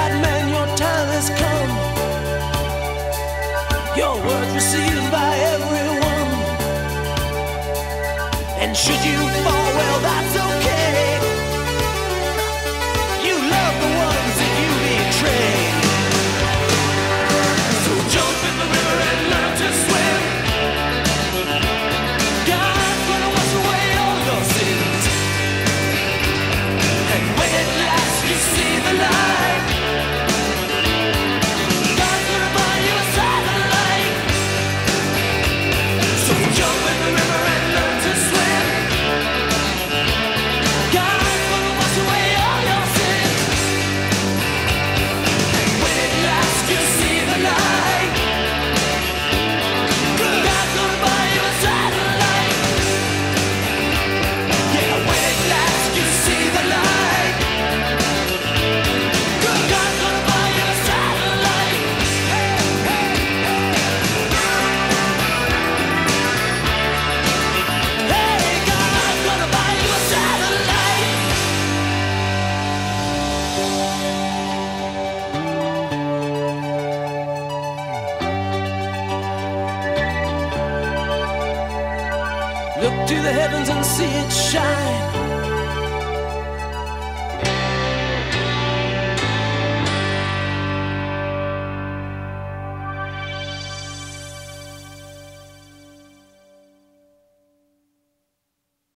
Bad man, your time has come. Your words received by everyone. And should you fall, well, that's okay. Look to the heavens and see it shine.